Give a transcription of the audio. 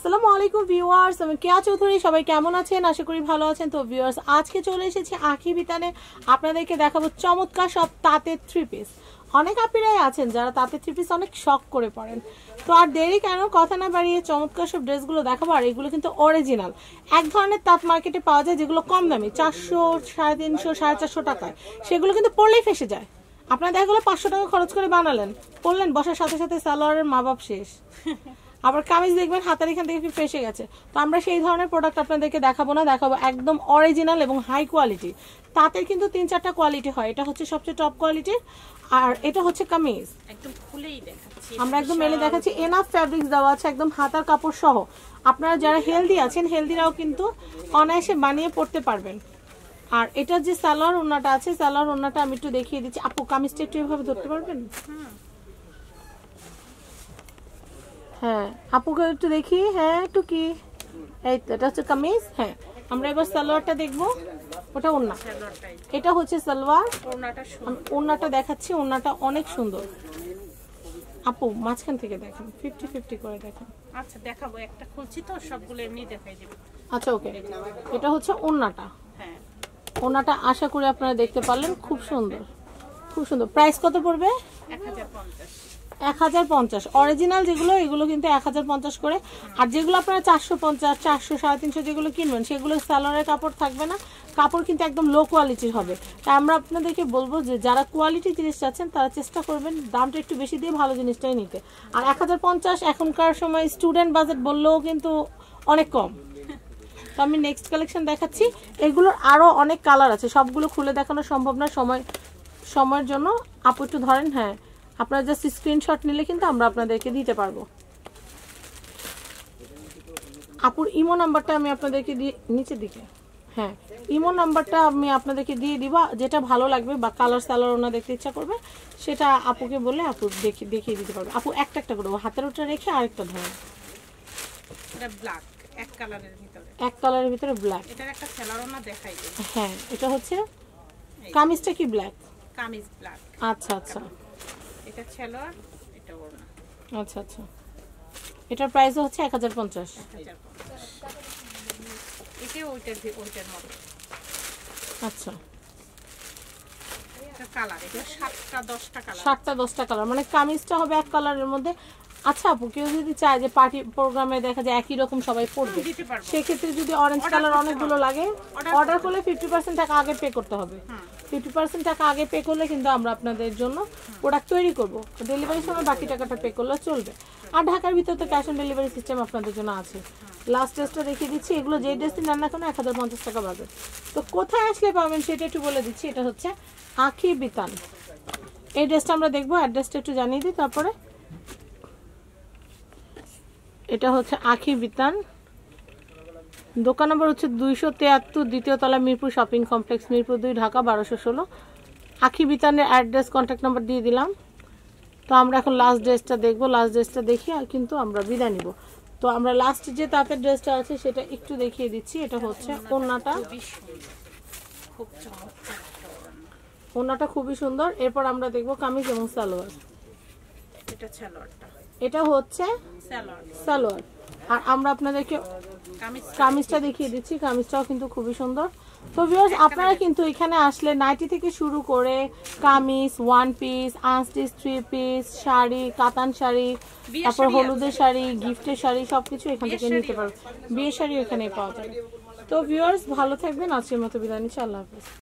আসসালামু আলাইকুম ভিউয়ার্স, আমি কেয়া চৌধুরী, সবাই কেমন আছেন? আশা করি ভালো আছেন। তো ভিউয়ার্স, আজকে চলে এসেছি আখি বিতানে। আপনাদেরকে দেখাবো চমৎকার সব তাঁতের থ্রি পিস অনেক আপিরাই আছেন যারা তাঁতের থ্রি পিস অনেক শখ করে পড়েন তো আর দেরি কেন? কথা না বাড়িয়ে চমৎকার সব ড্রেসগুলো দেখাবো, আর এগুলো কিন্তু অরিজিনাল এক ধরনের তাঁত মার্কেটে পাওয়া যায় যেগুলো কম দামি, চারশো, সাড়ে তিনশো, সাড়ে চারশো টাকায়। সেগুলো কিন্তু পড়লেই ফেসে যায়। আপনার দেখা গেলো পাঁচশো টাকা খরচ করে বানালেন পড়লেন বসার সাথে সাথে সালোয়ারের মা বাপ শেষ। আবার কামিজ দেখবেন হাতের এখান থেকে ফেসে গেছে। তো আমরা সেই ধরনের প্রোডাক্ট আপনাদেরকে দেখাবো না দেখাবো একদম অরিজিনাল এবং হাই কোয়ালিটি তাদের কিন্তু তিন চারটা কোয়ালিটি হয়। এটা হচ্ছে সবচেয়ে টপ কোয়ালিটির আর এটা হচ্ছে কামিজ। একদম খুলেই দেখাচ্ছি। আমরা একদম মেলে দেখাচ্ছি। এনাফ ফ্যাব্রিক্স দেওয়া আছে একদম হাতার কাপড় সহ। আপনারা যারা হেলদি আছেন হেলদিরাও কিন্তু অনায়াসে বানিয়ে পড়তে পারবেন। আর এটার যে সালোয়ার ওনাটা আছে সালোয়ার ওনাটা আমি একটু দেখিয়ে দিচ্ছি। আপু কামিজটা একটু এভাবে ধরতে পারবেন? হ্যাঁ আপুকে একটু দেখি হ্যাঁ একটু কি এই তো এটা হচ্ছে কামিজ হ্যাঁ। আমরা এবার সালোয়ারটা দেখব। ওটা ওন্না এটা হচ্ছে সালোয়ার। ওন্নাটা দেখাচ্ছি ওন্নাটা অনেক সুন্দর। আপু মাঝখান থেকে দেখেন ফিফটি ফিফটি করে দেখেন। আচ্ছা দেখাবো একটা খুলছি তো সবগুলো এমনি দেখাই দেবো। আচ্ছা ওকে। এটা হচ্ছে ওন্নাটা হ্যাঁ। ওন্নাটা আশা করি আপনারা দেখতে পারলেন খুব সুন্দর। খুব সুন্দর। প্রাইস কত পড়বে? এক হাজার পঞ্চাশ। এক হাজার পঞ্চাশ। অরিজিনাল যেগুলো, এগুলো কিন্তু এক হাজার পঞ্চাশ করে। আর যেগুলো আপনারা চারশো পঞ্চাশ, চারশো সাড়ে তিনশো যেগুলো কিনবেন, সেগুলো স্যালোয়ারের কাপড় থাকবে না। কাপড় কিন্তু একদম লো কোয়ালিটির হবে। তাই আমরা আপনাদেরকে বলব যে, যারা কোয়ালিটি জিনিস চাচ্ছেন, তারা চেষ্টা করবেন দামটা একটু বেশি দিয়ে ভালো জিনিসটাই নিতে। আর এক হাজার পঞ্চাশ এখনকার সময় স্টুডেন্ট বাজেট বললেও কিন্তু অনেক কম। তো আমি নেক্সট কালেকশন দেখাচ্ছি। এগুলোর আরও অনেক কালার আছে। সবগুলো খুলে দেখানো সম্ভব না। সময়, সময়ের জন্য। আপু একটু ধরেন হ্যাঁ। আপনারা জাস্ট স্ক্রিনশট নিলে কিন্তু আমরা আপনাদেরকে দিতে পারব। আপুর ইমো নাম্বারটা আমি আপনাদেরকে দিয়ে নিচের দিকে। হ্যাঁ ইমো নাম্বারটা আমি আপনাদেরকে দিয়ে দিব যেটা ভালো লাগবে বা কালার সালার ওনা দেখতে ইচ্ছা করবে সেটা আপুকে বলে আপু দেখি দেখিয়ে দিতে পারবে। আপু একটা একটা করব হাতের ওটা রেখে আরেকটা ধরেন এক কালারের ভিতরে। ব্ল্যাক হ্যাঁ এটা হচ্ছে কামিজটা কি ব্ল্যাক কামিজ ব্ল্যাক আচ্ছা আচ্ছা। এটা এটা ওড়না। আচ্ছা আচ্ছা। এটার প্রাইস হচ্ছে এক হাজার পঞ্চাশ। এক হাজার পঞ্চাশ। এটা ওইটার ওইটার মতো। আচ্ছা। সাতটা দশটা কালার মানে কামিজটা হবে এক কালারের মধ্যে। আচ্ছা আপু কেউ যদি চায় যে পার্টি প্রোগ্রামে দেখা যায় একই রকম সবাই পড়বে সেক্ষেত্রে যদি অরেঞ্জ কালার অনেকগুলো লাগে অর্ডার করলে ফিফটি পার্সেন্ট টাকা আগে পে করতে হবে। ফিফটি পার্সেন্ট টাকা আগে পে করলে কিন্তু আমরা আপনাদের জন্য প্রোডাক্ট তৈরি করব। ডেলিভারির সময় বাকি টাকাটা পে করলে চলবে। আর ঢাকার ভিতরে তো ক্যাশ অন ডেলিভারি সিস্টেম আপনাদের জন্য আছে। লাস্ট ড্রেসটা দেখিয়ে দিচ্ছি। এগুলো যে ড্রেস দিন রান্না কেন এক হাজার পঞ্চাশ টাকা পাবে তো কোথায় আসলে পাবেন সেটা একটু বলে দিচ্ছি। এটা হচ্ছে আখি বিতান। এই ড্রেসটা আমরা দেখব। অ্যাড্রেসটা একটু জানিয়ে দিই। তারপরে এটা হচ্ছে আখি বিতান। দোকান নম্বর হচ্ছে দুইশো তেয়াত্তর দ্বিতীয় তলা মিরপুর শপিং কমপ্লেক্স মিরপুর দুই ঢাকা বারোশো ষোলো। আখি বিতানের অ্যাড্রেস কন্ট্যাক্ট নাম্বার দিয়ে দিলাম। তো আমরা এখন লাস্ট ড্রেসটা দেখব লাস্ট ড্রেসটা দেখি আর কিন্তু আমরা বিদায় নিব। তো আমরা লাস্ট যে তাঁতের ড্রেসটা আছে সেটা একটু দেখিয়ে দিচ্ছি। এটা হচ্ছে ওড়না। ওড়নাটা খুবই সুন্দর। এরপর আমরা দেখব কামিজ এবং সালোয়ার। এটা এটা হচ্ছে সালোয়ার। সালোয়ার। আর আমরা আপনাদেরকে কামিজটা দেখিয়ে দিচ্ছি। কামিজটাও কিন্তু খুবই সুন্দর। তো ভিউয়ার্স আপনারা কিন্তু এখানে আসলে নাইটি থেকে শুরু করে kameez one piece unstitch three piece sari katan sari তারপর হলুদের শাড়ি গিফটের শাড়ি সবকিছু এখান থেকে নিতে পারবেন বিয়ের শাড়ি এখানে পাওয়া যাবে। তো ভিউয়ার্স ভালো থাকবেন। আজকের মতো বিদায় নিচ্ছি। আল্লাহ হাফিজ।